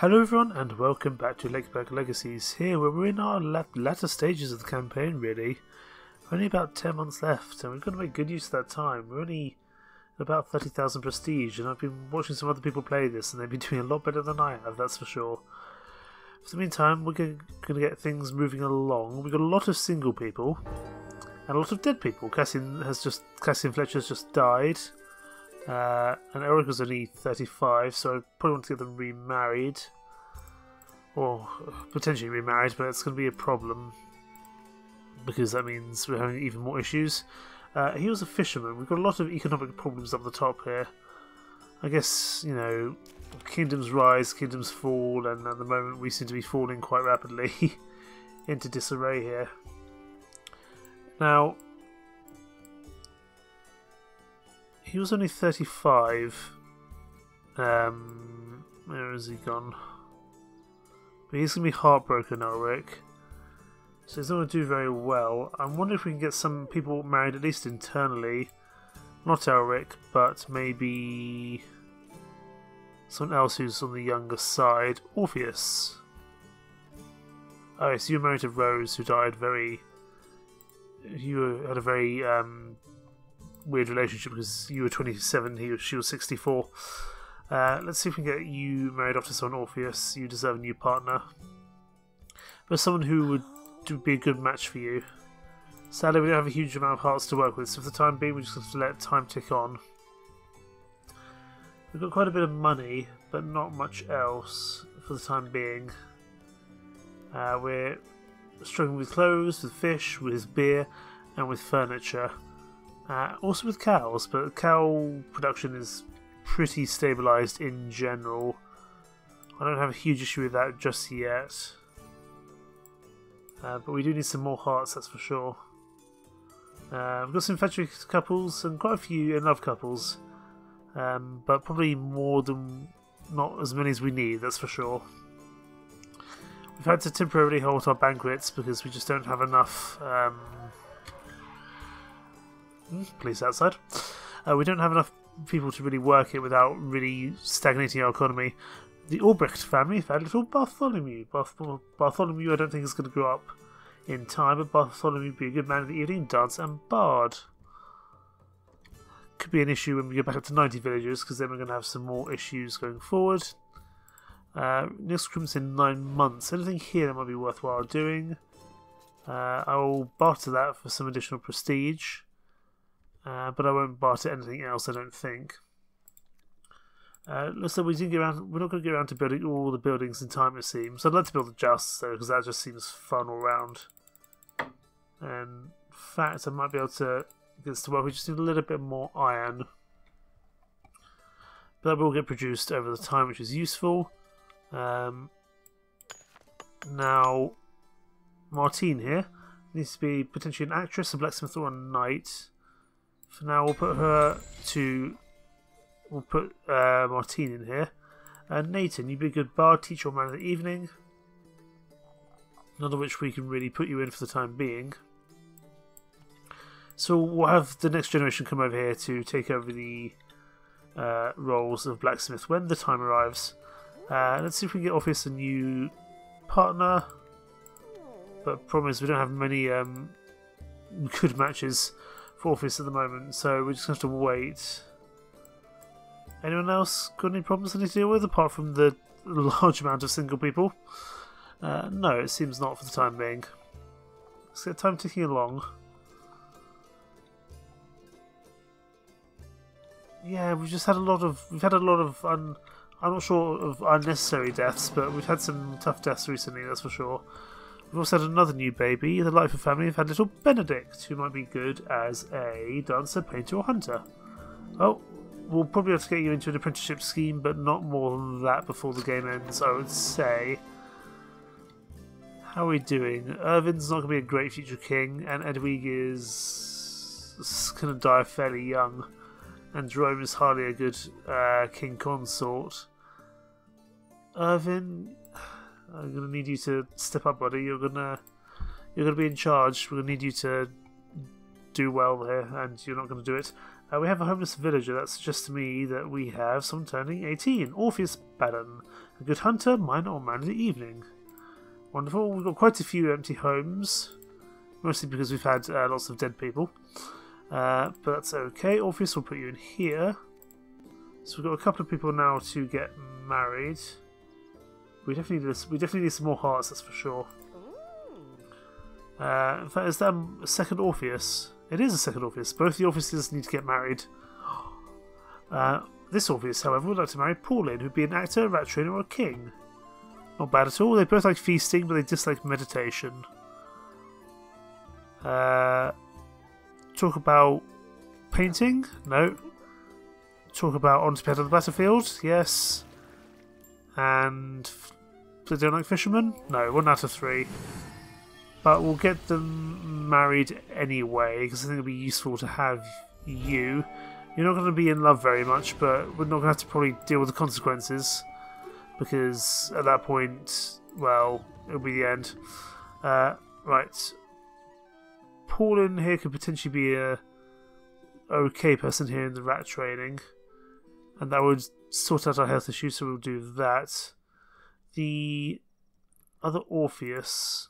Hello everyone and welcome back to Lakeburg Legacies here where we're in our latter stages of the campaign really. Only about 10 months left and we've got to make good use of that time. We're only about 30,000 prestige and I've been watching some other people play this and they've been doing a lot better than I have, that's for sure. For the meantime, we're going to get things moving along. We've got a lot of single people and a lot of dead people. Cassian has just Cassian Fletcher's just died. Uh, and Eric was only 35, so I probably want to get them remarried. Or potentially remarried, but it's going to be a problem. Because that means we're having even more issues. Uh, he was a fisherman. We've got a lot of economic problems up the top here. I guess, you know, kingdoms rise, kingdoms fall, and at the moment we seem to be falling quite rapidly into disarray here. Now, he was only 35. Um, where has he gone? But he's going to be heartbroken, Ulrich. So he's not going to do very well. I'm wondering if we can get some people married, at least internally. Not Elric, but maybe someone else who's on the younger side. Orpheus. Oh, so you're married to Rose, who died very. You had a very um, weird relationship because you were 27, he she was 64. Uh, let's see if we can get you married off to someone Orpheus. You deserve a new partner. But someone who would be a good match for you. Sadly, we don't have a huge amount of hearts to work with, so for the time being, we just have to let time tick on. We've got quite a bit of money, but not much else for the time being. Uh, we're struggling with clothes, with fish, with beer, and with furniture. Uh, also with cows, but cow production is pretty stabilised in general. I don't have a huge issue with that just yet. Uh, but we do need some more hearts, that's for sure. Uh, we've got some infatuated couples and quite a few in love couples. Um, but probably more than not as many as we need, that's for sure. We've had to temporarily halt our banquets because we just don't have enough um, police outside. Uh, we don't have enough people to really work it without really stagnating our economy. The Albrecht family have had little Bartholomew. Barth Bartholomew, I don't think is going to grow up in time, but Bartholomew would be a good man of the evening, dance, and bard. Could be an issue when we get back up to 90 villagers, because then we're going to have some more issues going forward. Uh, next in nine months. Anything here that might be worthwhile doing? Uh, I will barter that for some additional prestige. Uh, but I won't barter anything else, I don't think. Uh, like we didn't get around. We're not going to get around to building all the buildings in time, it seems. I'd like to build the just though, because that just seems fun all round. And in fact, I might be able to get this to work. We just need a little bit more iron, but that will get produced over the time, which is useful. Um, now, Martine here needs to be potentially an actress, a blacksmith, or a knight. For now, we'll put her to. We'll put uh, Martine in here. And uh, Nathan, you'd be a good bard, teacher, or man of the evening. None of which we can really put you in for the time being. So we'll have the next generation come over here to take over the uh, roles of blacksmith when the time arrives. Uh, let's see if we can get Orpheus a new partner. But problem is we don't have many um, good matches for Orpheus at the moment, so we're just going to have to wait. Anyone else got any problems need to deal with apart from the large amount of single people? Uh, no, it seems not for the time being. Let's get time ticking along. Yeah, we've just had a lot of we've had a lot of un, I'm not sure of unnecessary deaths, but we've had some tough deaths recently, that's for sure. We've also had another new baby. The Lightfoot family have had little Benedict, who might be good as a dancer, painter, or hunter. Oh, we'll probably have to get you into an apprenticeship scheme, but not more than that before the game ends, I would say. How are we doing? Irvin's not going to be a great future king, and Edwig is going to die fairly young, and Jerome is hardly a good uh, king consort. Irvin, I'm gonna need you to step up, buddy. You're gonna you're gonna be in charge. We're gonna need you to do well here, and you're not gonna do it. Uh, we have a homeless villager. That suggests to me that we have someone turning 18. Orpheus Baden. A good hunter, miner, or man of the evening. Wonderful. We've got quite a few empty homes. Mostly because we've had uh, lots of dead people. Uh, but that's okay. Orpheus will put you in here. So we've got a couple of people now to get married. We definitely need, we definitely need some more hearts, that's for sure. Uh, in fact, is that a second Orpheus? It is a second Orpheus. Both the Orpheuses need to get married. Uh, this Orpheus, however, would like to marry Pauline, who'd be an actor, a rat trainer, or a king. Not bad at all. They both like feasting, but they dislike meditation. Uh, talk about painting? No. Talk about on to on the battlefield? Yes. And like fishermen? No, one out of three. But we'll get them married anyway, because I think it'll be useful to have you. You're not going to be in love very much, but we're not going to have to probably deal with the consequences. Because at that point, well, it'll be the end. Uh, right. Paulin here could potentially be a okay person here in the rat training. And that would sort out our health issues, so we'll do that. The other Orpheus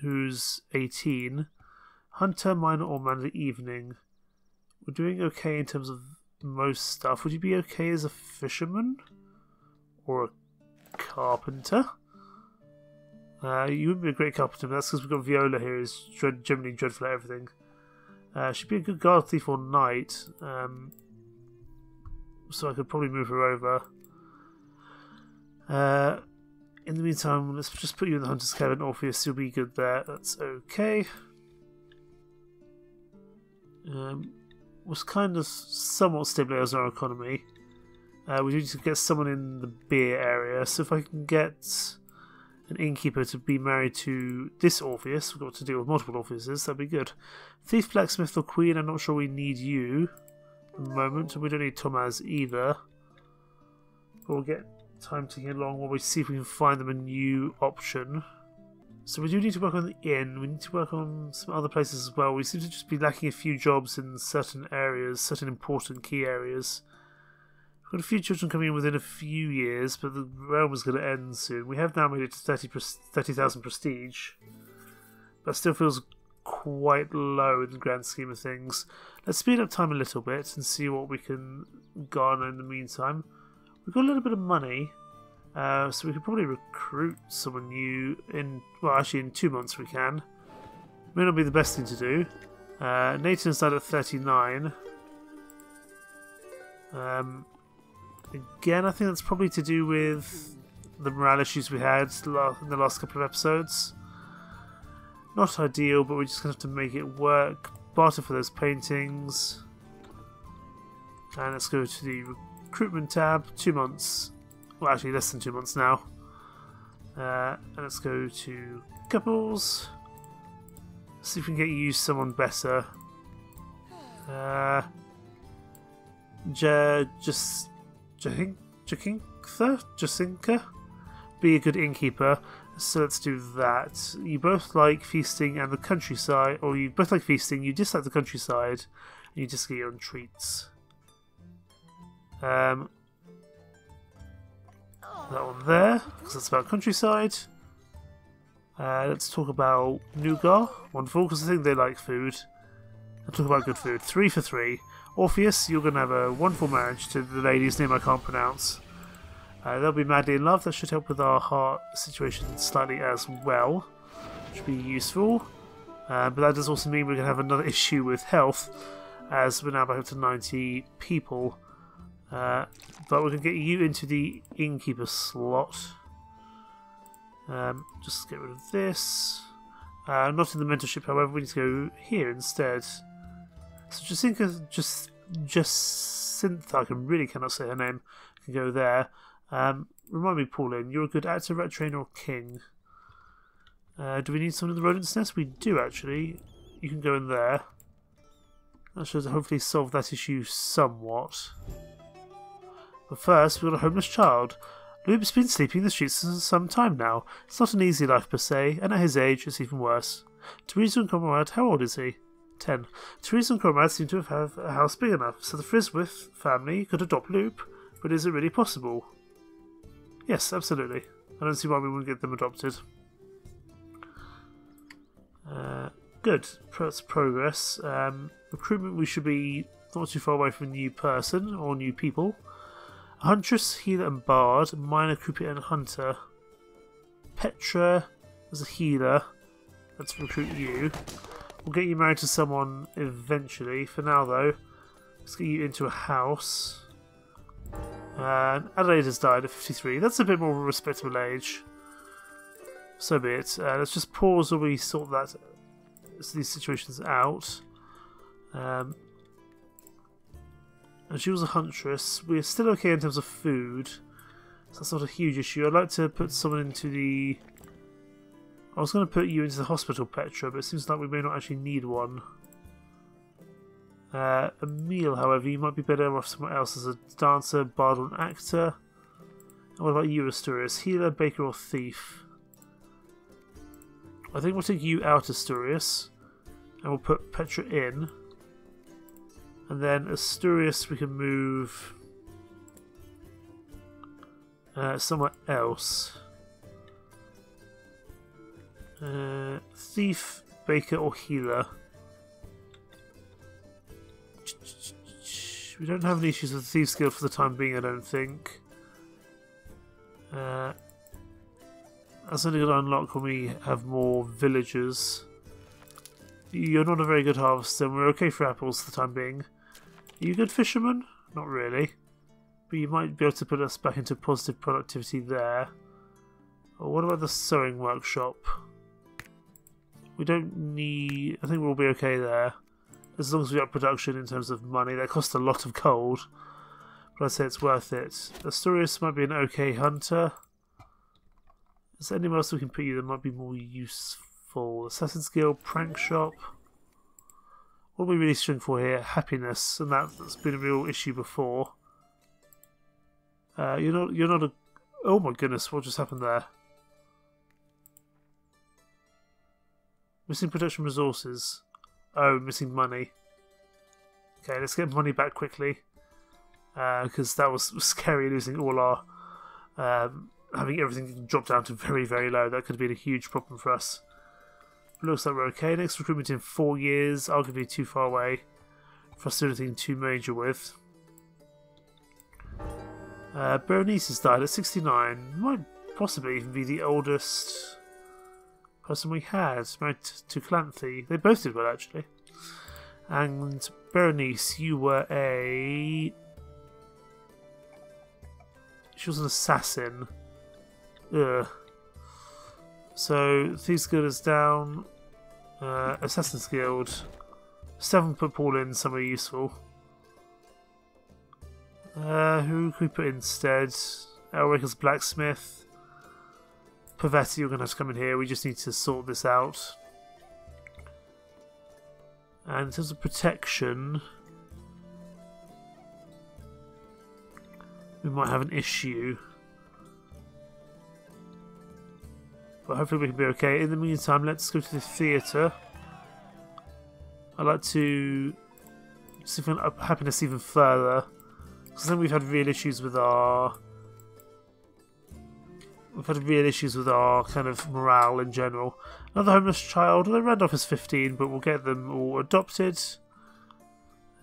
who's 18, Hunter, Miner, or Man of the Evening. We're doing okay in terms of most stuff. Would you be okay as a fisherman? Or a carpenter? Uh, you wouldn't be a great carpenter, but that's because we've got Viola here, who's dread, generally dreadful at everything. Uh, she'd be a good guard thief or knight, um, so I could probably move her over. Uh, in the meantime, let's just put you in the Hunter's Cabin. Orpheus, you'll be good there. That's okay. Um, was kind of somewhat stabilise our economy. Uh, we need to get someone in the beer area. So if I can get an innkeeper to be married to this Orpheus, we've got to deal with multiple Orpheuses, that'd be good. Thief, blacksmith, or queen, I'm not sure we need you the moment. We don't need Thomas either. But we'll get time ticking along while we see if we can find them a new option. So we do need to work on the inn, we need to work on some other places as well. We seem to just be lacking a few jobs in certain areas, certain important key areas. We've got a few children coming in within a few years, but the realm is going to end soon. We have now made it to 30,000 30, prestige, That still feels quite low in the grand scheme of things. Let's speed up time a little bit and see what we can garner in the meantime. We've got a little bit of money, uh, so we could probably recruit someone new in, well, actually in two months we can. May not be the best thing to do. Uh, Nathan's died at 39. Um, again, I think that's probably to do with the morale issues we had in the last couple of episodes. Not ideal, but we're just going to have to make it work. Barter for those paintings. And let's go to the recruitment tab, two months. Well, actually, less than two months now. Uh, and let's go to couples. See if we can get you someone better. Uh, ja, just Jakinkha? Jacinka? Be a good innkeeper. So let's do that. You both like feasting and the countryside, or you both like feasting, you dislike the countryside, and you just get your own treats. Um, that one there, because that's about countryside. Uh, let's talk about Nougat. Wonderful, because I think they like food. Let's talk about good food. Three for three. Orpheus, you're going to have a wonderful marriage to the lady's name I can't pronounce. Uh, they'll be madly in love. That should help with our heart situation slightly as well. Should be useful. Uh, but that does also mean we're going to have another issue with health, as we're now back up to 90 people. Uh, but we can get you into the innkeeper slot. Um, just get rid of this. Uh, not in the mentorship, however, we need to go here instead. So Jacinta, just Jacinta, I can really cannot say her name, can go there. Um, remind me, Pauline, you're a good actor, rat trainer, or king. Uh, do we need someone in the rodent's nest? We do actually. You can go in there. That should hopefully solve that issue somewhat. But first, we've got a homeless child. Lube's been sleeping in the streets for some time now. It's not an easy life per se, and at his age, it's even worse. Teresa and Conrad, how old is he? 10. Teresa and Conrad seem to have a house big enough, so the Friswith family could adopt Loop, but is it really possible? Yes, absolutely. I don't see why we wouldn't get them adopted. Uh, good. That's progress. Um, recruitment, we should be not too far away from a new person or new people. Huntress, Healer, and Bard. Miner, Croupier, and Hunter. Petra as a healer. Let's recruit you. We'll get you married to someone eventually. For now, though, let's get you into a house. And Adelaide has died at 53. That's a bit more of a respectable age. So be it. Uh, let's just pause while we sort that these situations out. Um, and she was a huntress. We're still okay in terms of food. So that's not a huge issue. I'd like to put someone into the... I was going to put you into the hospital, Petra, but it seems like we may not actually need one. Uh, Emil, however, you might be better off somewhere else as a dancer, bard, or an actor. And what about you, Asturias? Healer, baker, or thief? I think we'll take you out, Asturias, and we'll put Petra in. And then Asturias, we can move uh, somewhere else. Uh, thief, baker, or healer. We don't have any issues with the Thieves Guild for the time being, I don't think. Uh, that's only going to unlock when we have more villagers. You're not a very good harvester, and we're okay for apples for the time being. Are you a good fisherman? Not really. But you might be able to put us back into positive productivity there. What about the sewing workshop? We don't need... I think we'll be okay there as long as we up production in terms of money. That costs a lot of gold, but I'd say it's worth it. Asturias might be an okay hunter. Is there anyone else we can put you that might be more useful? Assassin's Guild, Prank Shop. What are we really struggling for here? Happiness, and that, that's been a real issue before. Uh, you're not. You're not a. Oh my goodness! What just happened there? Missing production resources. Oh, missing money. Okay, let's get money back quickly. Because uh, that was scary losing all our... Um, having everything drop down to very, very low. That could have been a huge problem for us. looks like we're okay. Next recruitment in four years. Arguably too far away for us to do anything too major with. Uh, Berenice has died at 69. Might possibly even be the oldest person we had, married to Calanthe. They both did well, actually. And Berenice, you were a. She was an assassin. Ugh. So, Thieves Guild is down. Uh, Assassin's Guild. Seven put Paul in somewhere useful. Uh, who could we put instead? Elric's Blacksmith. Pavetti, you're going to have to come in here. We just need to sort this out. And in terms of protection, we might have an issue. But hopefully we can be okay. In the meantime, let's go to the theatre. I'd like to see if we can happiness even further. Because I think we've had real issues with our had real issues with our kind of morale in general. Another homeless child, although Randolph is 15, but we'll get them all adopted.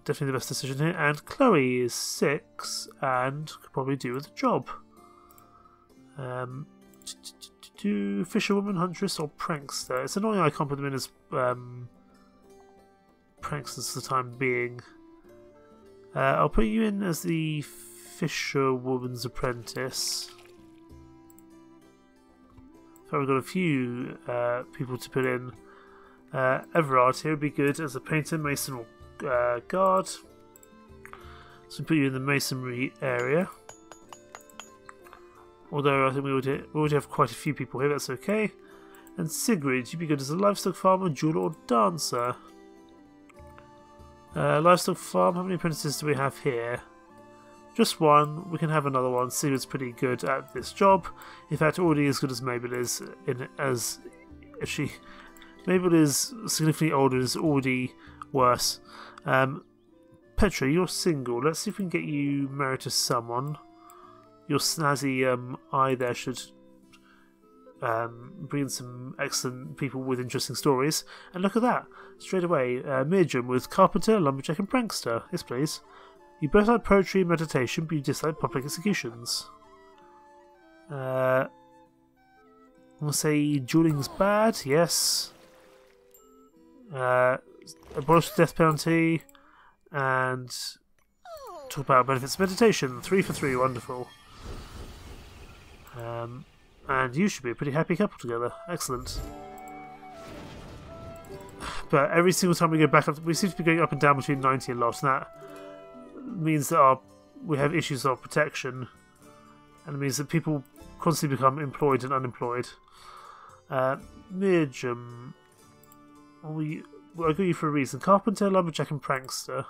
Definitely the best decision here. And Chloe is 6 and could probably do with a job. Um, do Fisherwoman, Huntress, or Prankster? It's annoying I can't put them in as um, pranksters for the time being. Uh, I'll put you in as the Fisherwoman's Apprentice. We've got a few uh, people to put in. Uh, Everard here would be good as a painter, mason, or uh, guard. So put you in the masonry area. Although I think we would we already have quite a few people here, that's okay. And Sigrid, you'd be good as a livestock farmer, jeweler, or dancer. Uh, livestock farm, how many apprentices do we have here? Just one. We can have another one. Sigurd's pretty good at this job. In fact, already as good as Mabel is. In as if she, Mabel is significantly older. and Is already worse. Um, Petra, you're single. Let's see if we can get you married to someone. Your snazzy um, eye there should um, bring in some excellent people with interesting stories. And look at that, straight away, uh, Mirjam with Carpenter, Lumberjack, and Prankster. Yes, please. You both like poetry and meditation, but you dislike public executions. Uh, We'll say dueling's bad, yes. Uh, abolish the death penalty, and talk about benefits of meditation. Three for three, wonderful. Um, and you should be a pretty happy couple together. Excellent. But every single time we go back up, we seem to be going up and down between 90 and loss, and that means that our we have issues of protection, and it means that people constantly become employed and unemployed. Uh, Mirjam, we I got you for a reason. Carpenter, Lumberjack, and Prankster.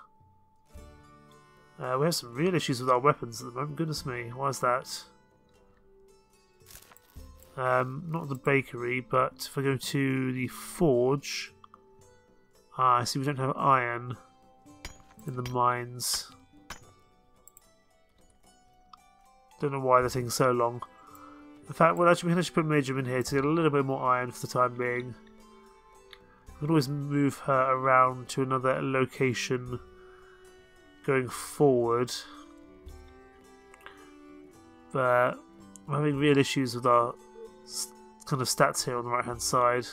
Uh, we have some real issues with our weapons at the moment. Goodness me, why is that? Um, not the bakery, but if I go to the forge, ah, I see we don't have iron in the mines. Don't know why they're taking so long. In fact, well, actually, we can actually put Mirjam in here to get a little bit more iron for the time being. We can always move her around to another location going forward. But I'm having real issues with our kind of stats here on the right hand side.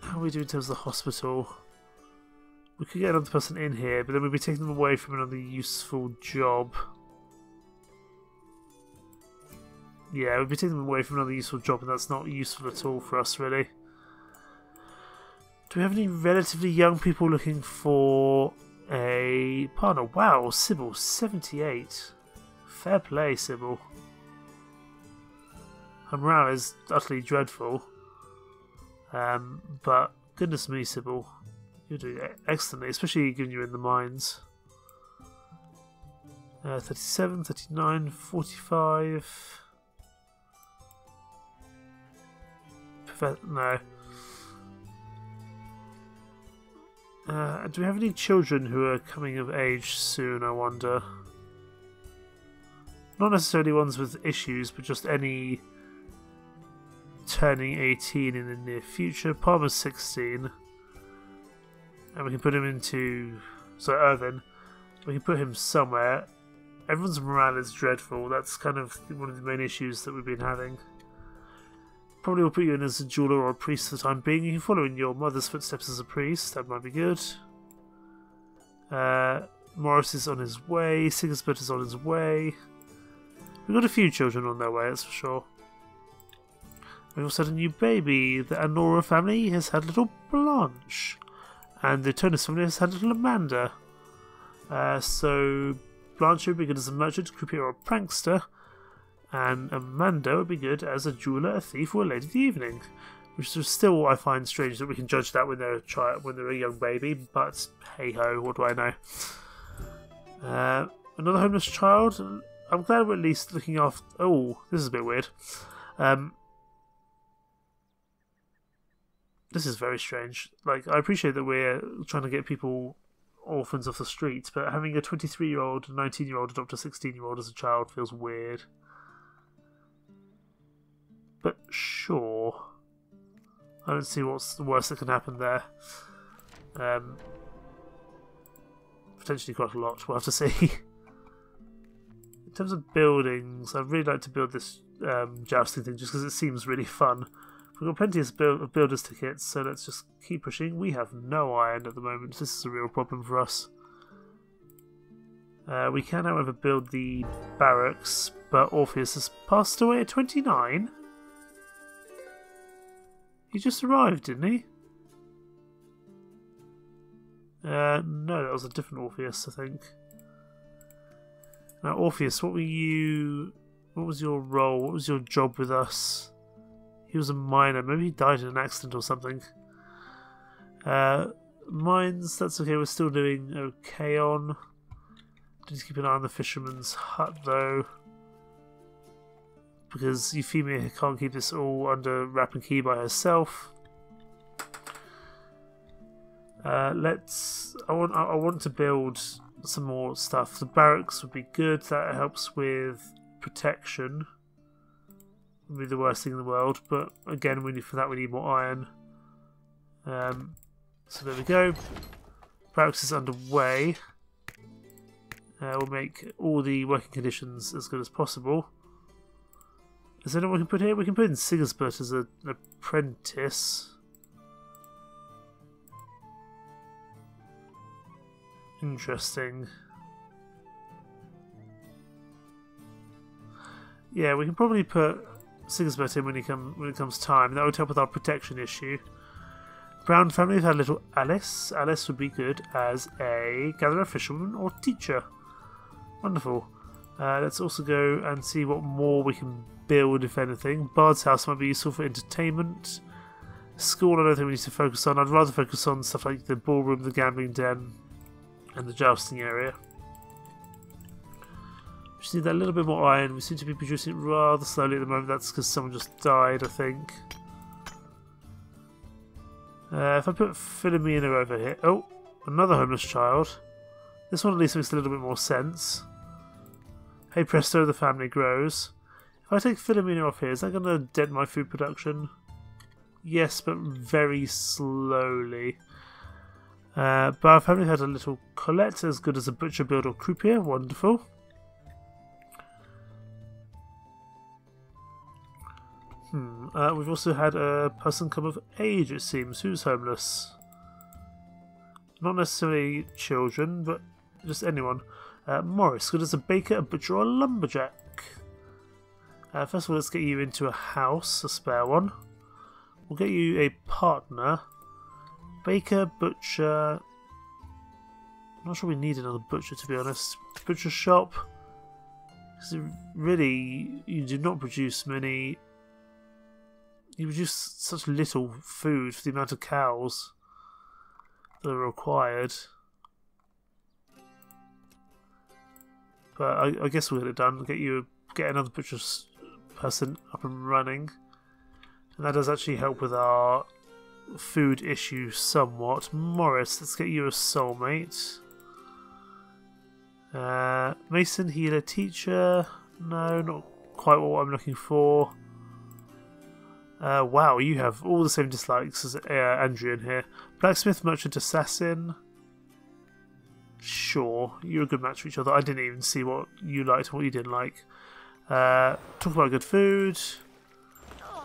How are we doing in terms of the hospital? We could get another person in here, but then we'd be taking them away from another useful job. Yeah, we'd be taking them away from another useful job, and that's not useful at all for us, really. Do we have any relatively young people looking for a partner? Wow, Sybil, 78. Fair play, Sybil. Her morale is utterly dreadful. Um, but goodness me, Sybil, you're doing excellently, especially given you're in the mines. Uh, 37, 39, 45. no. Uh, do we have any children who are coming of age soon, I wonder? Not necessarily ones with issues, but just any turning 18 in the near future. Palmer's 16. And we can put him into... So Irvin. We can put him somewhere. Everyone's morale is dreadful. That's kind of one of the main issues that we've been having. Probably we'll put you in as a jeweler or a priest for the time being. You can follow in your mother's footsteps as a priest. That might be good. Uh, Morris is on his way. Sigisbert is on his way. We've got a few children on their way, that's for sure. We've also had a new baby. The Anora family has had little Blanche. And the Tonus family has had little Amanda. Uh, so Blanche would be good as a merchant, croupier, or prankster and Amanda would be good as a jeweler, a thief, or a lady of the evening. Which is still, I find strange that we can judge that when they're a child, when they're a young baby. But hey ho, what do I know? Uh, another homeless child. I'm glad we're at least looking after. Oh, this is a bit weird. Um, this is very strange. Like, I appreciate that we're trying to get people orphans off the streets, but having a 23 year old, 19 year old adopt a 16 year old as a child feels weird but sure. I don't see what's the worst that can happen there. Um, potentially quite a lot, we'll have to see. In terms of buildings, I'd really like to build this um, jousting thing just because it seems really fun. We've got plenty of build builders tickets, so let's just keep pushing. We have no iron at the moment. This is a real problem for us. Uh, we can, however, build the barracks, but Orpheus has passed away at 29. He just arrived, didn't he? Uh, no, that was a different Orpheus, I think. Now, Orpheus, what were you... What was your role? What was your job with us? He was a miner. Maybe he died in an accident or something. Uh, mines, that's okay. We're still doing okay on. To keep an eye on the fisherman's hut, though because Euphemia can't keep this all under wrap and key by herself. Uh, let's. I want. I want to build some more stuff. The barracks would be good. That helps with protection. Be the worst thing in the world, but again, we need for that we need more iron. Um, so there we go. Barracks is underway. Uh, we'll make all the working conditions as good as possible. Is there anyone we can put here? We can put in Sigisbert as a, an apprentice. Interesting. Yeah, we can probably put Sigisbert in when he come when it comes time. That would help with our protection issue. Brown family have had little Alice. Alice would be good as a gatherer, fisherman, or teacher. Wonderful. Uh, let's also go and see what more we can build, if anything. Bard's house might be useful for entertainment. School, I don't think we need to focus on. I'd rather focus on stuff like the ballroom, the gambling den, and the jousting area. Just need that little bit more iron. We seem to be producing it rather slowly at the moment. That's because someone just died, I think. Uh, if I put Philomena over here... Oh, another homeless child. This one at least makes a little bit more sense. Hey presto, the family grows. If I take Philomena off here, is that going to dent my food production? Yes, but very slowly. Uh, but our family had a little Colette, as good as a butcher, builder, or croupier. Wonderful. Hmm. Uh, we've also had a person come of age, it seems. Who's homeless? Not necessarily children, but just anyone. Uh, Morris, good as a baker, a butcher, or a lumberjack. Uh, first of all, let's get you into a house, a spare one. We'll get you a partner. Baker, butcher. I'm not sure we need another butcher, to be honest. Butcher shop. Really, you do not produce many. You produce such little food for the amount of cows that are required. But I, I guess we'll get it done. Get you get another butcher person up and running. And that does actually help with our food issue somewhat. Morris, let's get you a soulmate. Uh, Mason, healer, teacher. No, not quite what I'm looking for. Uh, wow, you have all the same dislikes as uh, Andrian here. Blacksmith, merchant, assassin. Sure, you're a good match for each other. I didn't even see what you liked and what you didn't like. Uh, talk about good food.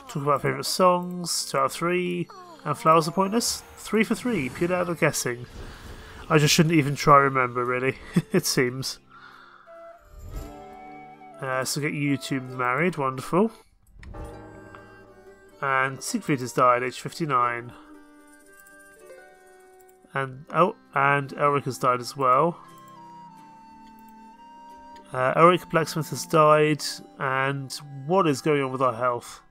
Talk about favourite songs. Two out of three. And flowers are pointless. Three for three. Pure out of guessing. I just shouldn't even try remember, really. it seems. Uh, so get you two married. Wonderful. And Siegfried has died, age 59. And oh, and Elric has died as well. Uh, Elric Blacksmith has died, and what is going on with our health?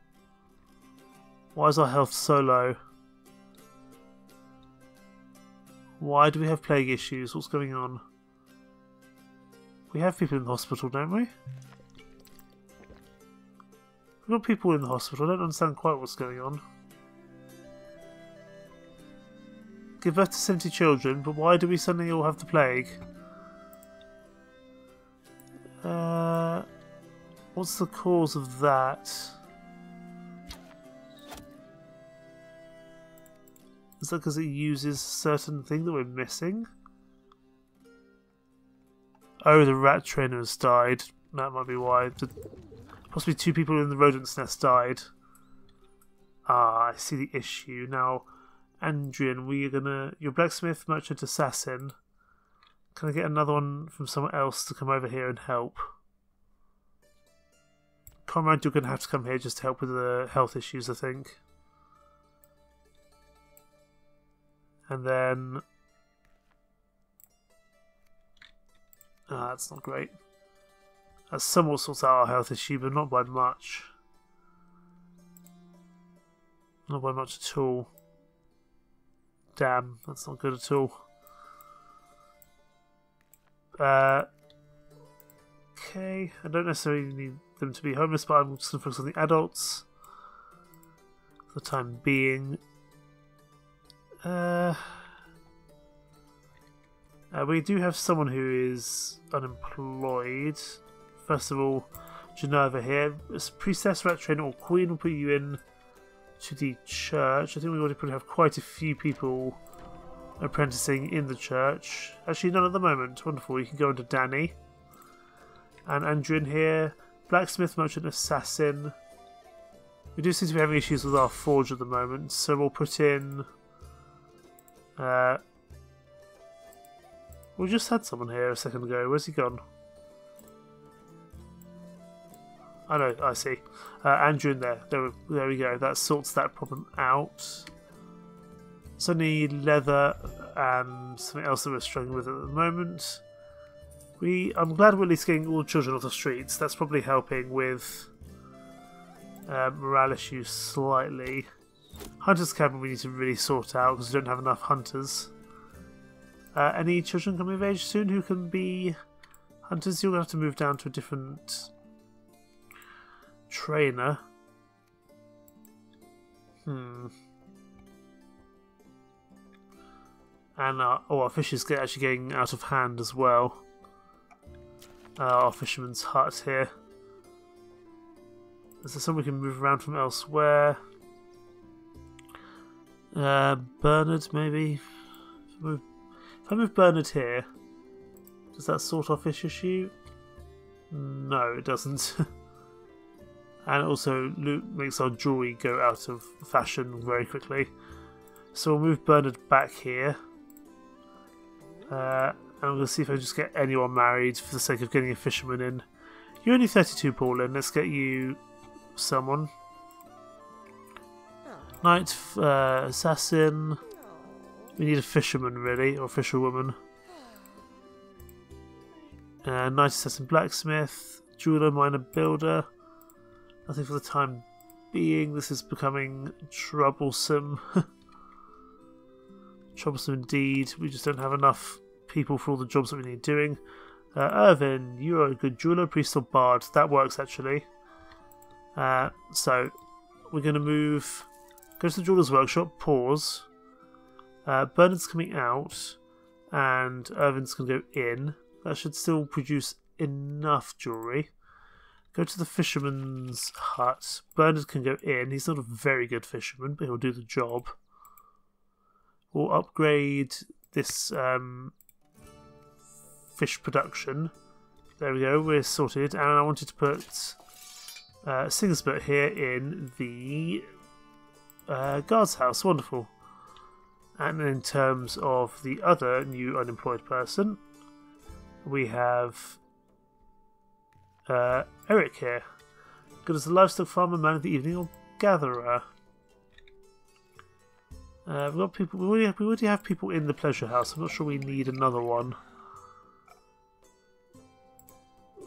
Why is our health so low? Why do we have plague issues? What's going on? We have people in the hospital, don't we? Got people in the hospital. I don't understand quite what's going on. Give birth to 70 children, but why do we suddenly all have the plague? Uh, what's the cause of that? Is that because it uses certain thing that we're missing? Oh, the rat trainer has died. That might be why. The, possibly two people in the rodent's nest died. Ah, I see the issue. Now, Andrian, we are gonna... Your blacksmith, merchant, assassin. Can I get another one from someone else to come over here and help? Conrad, you're to have to come here just to help with the health issues, I think. And then... Ah, that's not great. That somewhat sorts out our health issue, but not by much. Not by much at all. Damn, that's not good at all. Uh, okay, I don't necessarily need them to be homeless, but I'm just going to focus on the adults for the time being. Uh, Uh, we do have someone who is unemployed. First of all, Geneva here. As priestess, rat or queen will put you in to the church. I think we already probably have quite a few people apprenticing in the church. Actually, none at the moment. Wonderful. You can go into Danny. And Andrew here. Blacksmith, merchant, assassin. We do seem to be having issues with our forge at the moment, so we'll put in. Uh, we just had someone here a second ago. Where's he gone? I know, I see. Uh, Andrew in there. There, there we go. That sorts that problem out. Only leather and something else that we're struggling with at the moment. We, I'm glad we're at least getting all children off the streets. That's probably helping with uh, morale issues slightly. Hunter's cabin we need to really sort out because we don't have enough hunters. Uh, any children coming of age soon who can be hunters? You're going to have to move down to a different trainer. Hmm. And uh, oh, our fish is actually getting out of hand as well. Uh, our fisherman's hut here. Is there something we can move around from elsewhere? Uh, Bernard, maybe? If I, move, if I move Bernard here, does that sort our fish issue? No, it doesn't. and also loot makes our jewelry go out of fashion very quickly. So we'll move Bernard back here. Uh, and we'll see if I just get anyone married for the sake of getting a fisherman in. You're only 32, Paulin. Let's get you someone. Knight, uh, assassin. We need a fisherman, really, or fisherwoman. Uh, Knight, assassin, blacksmith, jeweler, miner, builder. Nothing for the time being. This is becoming troublesome. troublesome indeed. We just don't have enough people for all the jobs that we need doing. Uh, Irvin, you're a good jeweler, priest, or bard. That works actually. Uh, so we're going to move. Go to the jeweler's workshop. Pause. Uh, Bernard's coming out, and Irvin's going to go in. That should still produce enough jewellery. Go to the fisherman's hut. Bernard can go in. He's not a very good fisherman, but he'll do the job. We'll upgrade this um, fish production. There we go, we're sorted. And I wanted to put uh, here in the uh, guard's house. Wonderful. And in terms of the other new unemployed person, we have uh, Eric here. Good as a livestock farmer, man of the evening, or gatherer. Uh, we've got people. We already, have, we already have people in the pleasure house. I'm not sure we need another one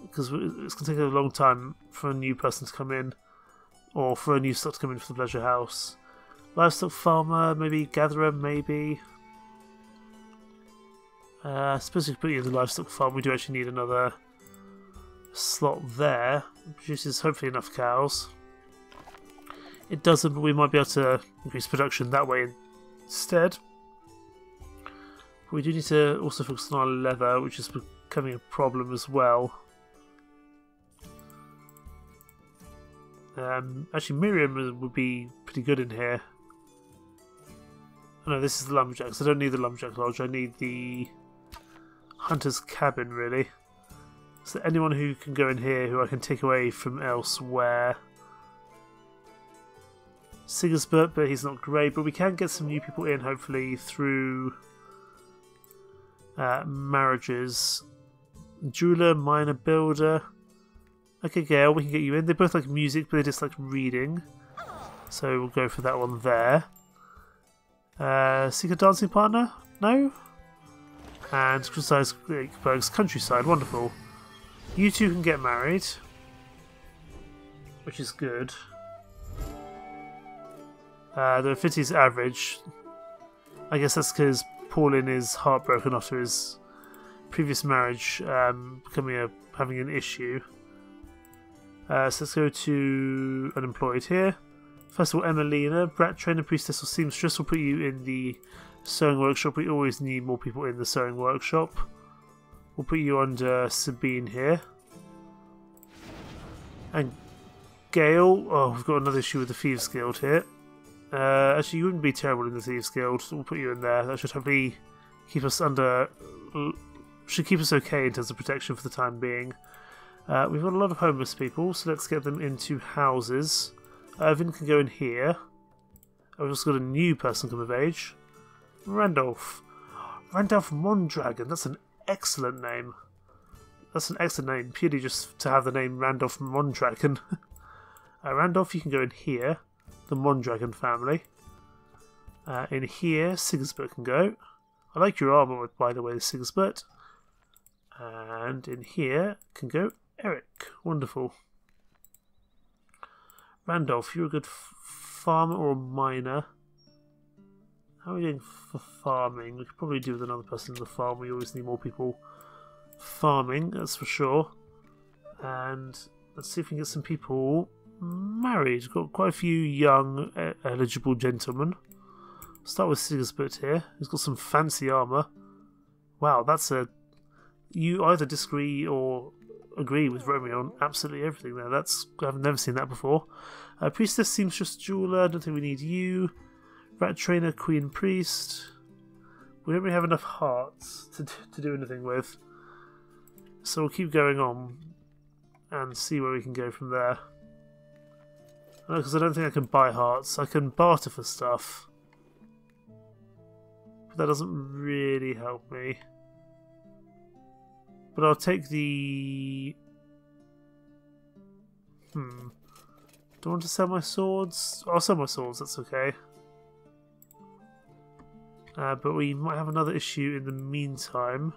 because it's going to take a long time for a new person to come in, or for a new stock to come in for the pleasure house. Livestock farmer, maybe gatherer, maybe. Uh, I suppose we put you in the livestock farm. We do actually need another slot there. Produces hopefully enough cows. It doesn't, but we might be able to increase production that way instead. we do need to also focus on our leather, which is becoming a problem as well. Um, actually, Miriam would be pretty good in here. Oh, no, this is the Lumberjacks. I don't need the Lumberjack Lodge. I need the Hunter's Cabin, really. So anyone who can go in here who I can take away from elsewhere. Sigisbert, but he's not great. But we can get some new people in, hopefully, through uh, marriages. Jeweler, miner, builder. Okay, Gail, we can get you in. They both like music, but they just like reading. So we'll go for that one there. Uh, a dancing partner? No? And Crystallize Berg's countryside. Wonderful. You two can get married. Which is good. Uh, the is average. I guess that's because Paulin is heartbroken after his previous marriage um, becoming a having an issue. Uh, so let's go to unemployed here. First of all, Emelina, rat trainer, priestess, or seamstress will put you in the Sewing workshop, we always need more people in the sewing workshop. We'll put you under Sabine here. And Gale, oh, we've got another issue with the Thieves Guild here. Uh, actually, you wouldn't be terrible in the Thieves Guild, so we'll put you in there. That should hopefully keep us under. should keep us okay in terms of protection for the time being. Uh, we've got a lot of homeless people, so let's get them into houses. Irvin can go in here. I've also got a new person come of age. Randolph. Randolph Mondragon, that's an excellent name. That's an excellent name, purely just to have the name Randolph Mondragon. uh, Randolph, you can go in here the Mondragon family. Uh, in here, Sigisbert can go. I like your armor, by the way, Sigisbert. And in here can go Eric. Wonderful. Randolph, you're a good farmer or miner. How are we doing for farming? We could probably do with another person in the farm. We always need more people farming, that's for sure. And let's see if we can get some people married. Got quite a few young eligible gentlemen. Start with Sigisbert here. He's got some fancy armor. Wow, that's a. You either disagree or agree with Romeo on absolutely everything there. That's I've never seen that before. Uh, Priestess, Seamstress, Jeweler. I don't think we need you. Rat Trainer, Queen Priest. We don't really have enough hearts to to do anything with. So we'll keep going on and see where we can go from there. Because I don't think I can buy hearts. I can barter for stuff. But that doesn't really help me. But I'll take the... Hmm. Do I want to sell my swords? I'll sell my swords, that's okay. Uh, but we might have another issue in the meantime.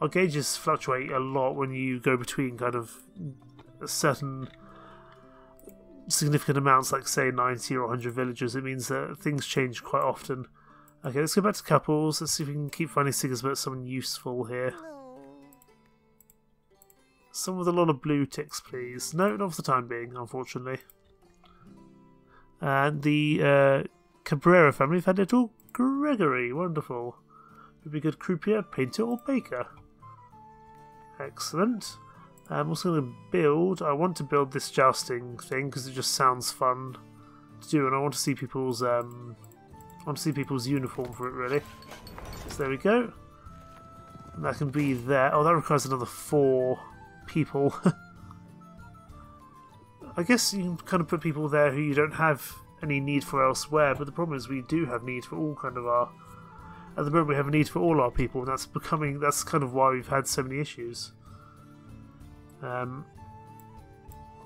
Our gauges fluctuate a lot when you go between kind of certain significant amounts, like say 90 or 100 villagers, it means that things change quite often. Okay, let's go back to couples. Let's see if we can keep finding Sigisbert someone useful here. Some with a lot of blue ticks, please. No, not for the time being, unfortunately. And the uh, Cabrera family have had little Gregory. Wonderful. Would be good croupier, painter, or baker. Excellent. I'm also going to build. I want to build this jousting thing because it just sounds fun to do, and I want to see people's. Um, I want to see people's uniform for it really. So there we go. And that can be there. Oh, that requires another four people. I guess you can kind of put people there who you don't have any need for elsewhere, but the problem is we do have need for all kind of our. At the moment, we have a need for all our people, and that's becoming. That's kind of why we've had so many issues. Um,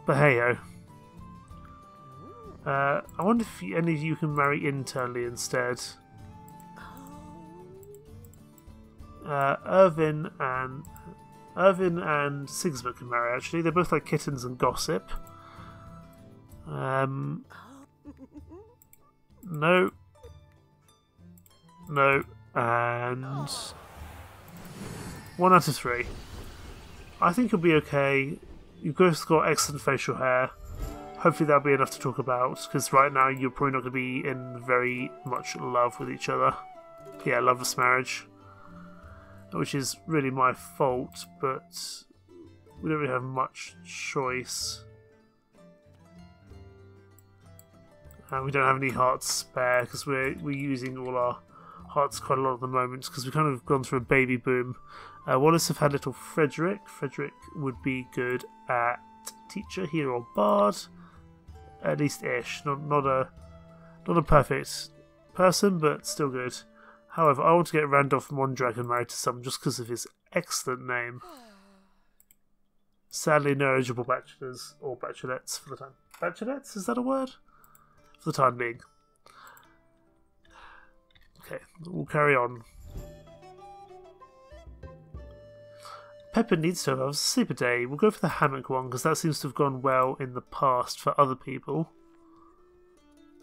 but hey oh. Uh, I wonder if any of you can marry internally instead. Uh, Irvin and Irvin and Sigisbert can marry. Actually, they're both like kittens and gossip. Um, no, no, and one out of three. I think you'll be okay. You've both got excellent facial hair. Hopefully that'll be enough to talk about, because right now you're probably not going to be in very much love with each other. Yeah, loveless marriage. Which is really my fault, but we don't really have much choice. And we don't have any hearts spare, because we're, we're using all our hearts quite a lot at the moment, because we've kind of gone through a baby boom uh, Wallace have had little Frederick. Frederick would be good at teacher, hero, or bard. At least ish. Not not a not a perfect person, but still good. However, I want to get Randolph Mondragon married to someone just because of his excellent name. Sadly, no eligible bachelors or bachelorettes for the time. Bachelorettes? Is that a word? For the time being. Okay, we'll carry on. Pepper needs to have a sleep a day. We'll go for the hammock one because that seems to have gone well in the past for other people.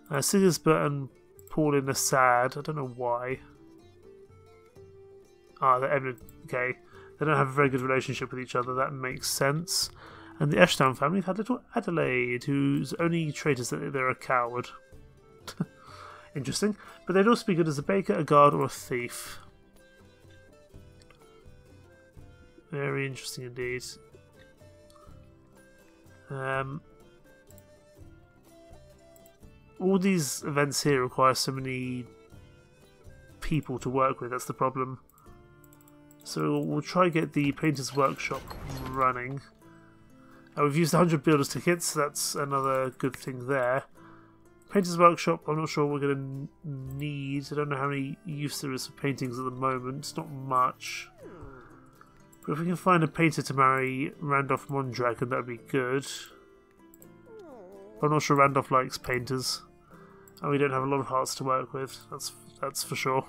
Uh, Sigisbert and Pauline are sad. I don't know why. Ah, they're. Okay. They don't have a very good relationship with each other. That makes sense. And the Ashdown family have had little Adelaide, whose only trait is that they're a coward. interesting. But they'd also be good as a baker, a guard, or a thief. Very interesting indeed. Um, all these events here require so many people to work with, that's the problem. So we'll try to get the Painter's Workshop running. We've used 100 builders tickets, so that's another good thing there. Painter's Workshop, I'm not sure we're going to need. I don't know how many use there is for paintings at the moment. It's not much. But if we can find a painter to marry Randolph Mondragon, that'd be good. I'm not sure Randolph likes painters. And we don't have a lot of hearts to work with, that's that's for sure.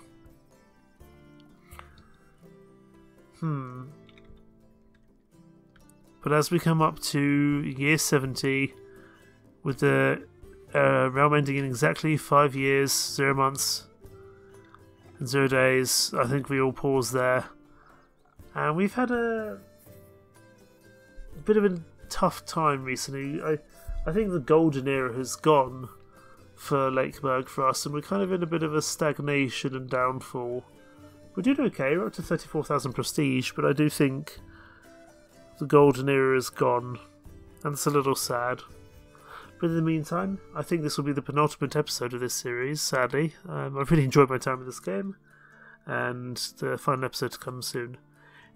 Hmm. But as we come up to year 70, with the uh, realm ending in exactly five years, zero months, and zero days, I think we all pause there. And we've had a, a bit of a tough time recently. I, I think the golden era has gone for Lakeburg for us, and we're kind of in a bit of a stagnation and downfall. We're doing okay, we're up to 34,000 prestige, but I do think the golden era is gone, and it's a little sad. But in the meantime, I think this will be the penultimate episode of this series, sadly. Um, I've really enjoyed my time with this game, and the final episode to come soon.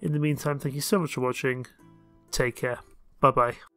In the meantime, thank you so much for watching. Take care. Bye bye.